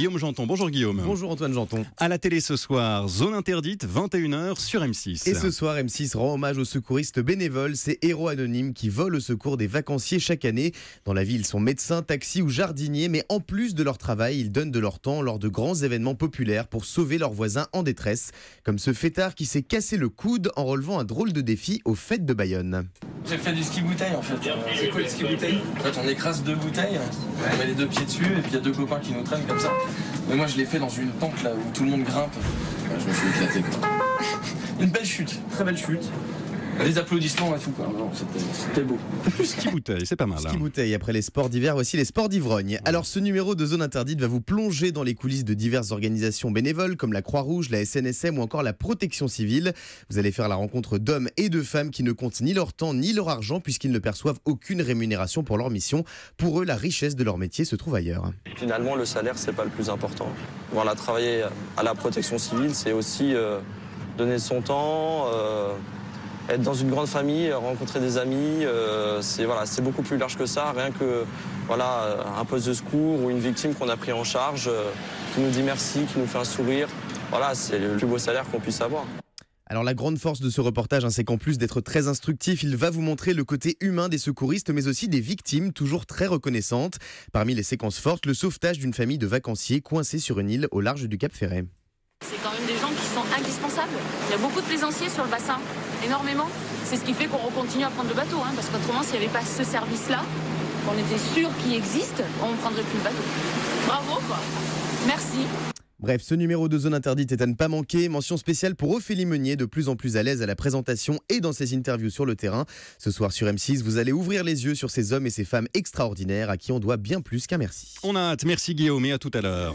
Guillaume Janton. Bonjour Guillaume. Bonjour Antoine Janton. À la télé ce soir, zone interdite, 21h sur M6. Et ce soir, M6 rend hommage aux secouristes bénévoles, ces héros anonymes qui volent au secours des vacanciers chaque année. Dans la vie, ils sont médecins, taxis ou jardiniers, mais en plus de leur travail, ils donnent de leur temps lors de grands événements populaires pour sauver leurs voisins en détresse. Comme ce fêtard qui s'est cassé le coude en relevant un drôle de défi aux fêtes de Bayonne. J'ai fait du ski bouteille en fait. C'est quoi le ski bouteille? En fait, on écrase deux bouteilles, on met les deux pieds dessus et puis il y a deux copains qui nous traînent comme ça. Mais moi, je l'ai fait dans une pente là où tout le monde grimpe. Ouais, je me suis éclaté quoi. Une belle chute, très belle chute. Des applaudissements et tout quoi. Non, c'était- C'était beau. Ski bouteille, c'est pas mal. Ski hein. bouteille après les sports d'hiver, voici les sports d'ivrogne. Alors ce numéro de Zone Interdite va vous plonger dans les coulisses de diverses organisations bénévoles comme la Croix-Rouge, la SNSM ou encore la Protection Civile. Vous allez faire la rencontre d'hommes et de femmes qui ne comptent ni leur temps ni leur argent puisqu'ils ne perçoivent aucune rémunération pour leur mission. Pour eux, la richesse de leur métier se trouve ailleurs. Finalement, le salaire, c'est pas le plus important. Voilà, travailler à la protection civile, c'est aussi euh, donner son temps, euh, être dans une grande famille, rencontrer des amis. euh, c'est voilà, c'est beaucoup plus large que ça. Rien que voilà, un poste de secours ou une victime qu'on a pris en charge, euh, qui nous dit merci, qui nous fait un sourire. Voilà, c'est le plus beau salaire qu'on puisse avoir. Alors la grande force de ce reportage, hein, c'est qu'en plus d'être très instructif, il va vous montrer le côté humain des secouristes, mais aussi des victimes, toujours très reconnaissantes. Parmi les séquences fortes, le sauvetage d'une famille de vacanciers coincés sur une île au large du Cap Ferret. C'est quand même des gens qui sont indispensables. Il y a beaucoup de plaisanciers sur le bassin, énormément. C'est ce qui fait qu'on continue à prendre le bateau, hein, parce qu'autrement, s'il n'y avait pas ce service-là, qu'on était sûr qu'il existe, on ne prendrait plus le bateau. Bravo, quoi. Merci. Bref, ce numéro de Zone Interdite est à ne pas manquer. Mention spéciale pour Ophélie Meunier, de plus en plus à l'aise à la présentation et dans ses interviews sur le terrain. Ce soir sur M6, vous allez ouvrir les yeux sur ces hommes et ces femmes extraordinaires à qui on doit bien plus qu'un merci. On a hâte. Merci Guillaume et à tout à l'heure.